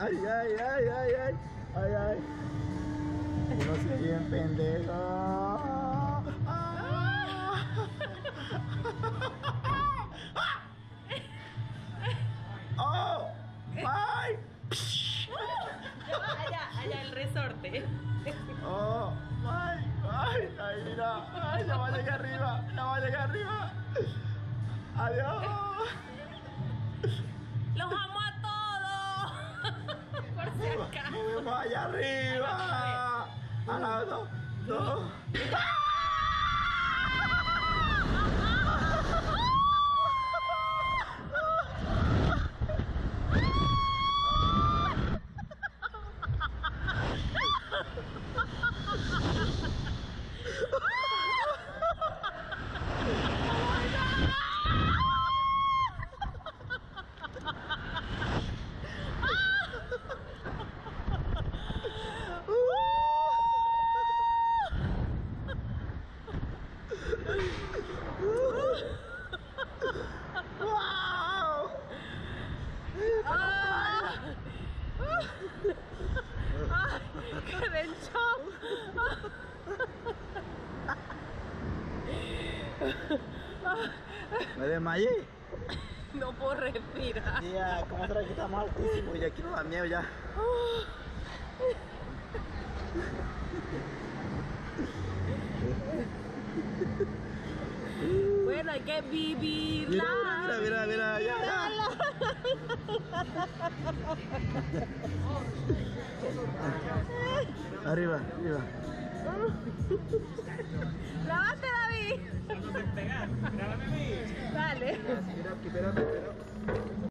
Ay, ay, ay, ay, ay. Ay, ay. Uno se bien pendejo. Ah. Oh, ay. Allá, allá el resorte. Oh, ay, ay, ay, mira. Ay, ya va a llegar arriba. Ya va a llegar arriba. Adiós. Allá arriba. A la dos, dos. ¡Wow! ¡Quedé en shock! Me desmayé. No puedo respirar. Ya, ¿cómo será que estamos altísimos? Y aquí nos da miedo ya. Hay que vivirla. Mira, mira, mira, mira, ya, ya. Arriba, arriba. ¡Lávate, David! Dale. Mira, espérame, espérame.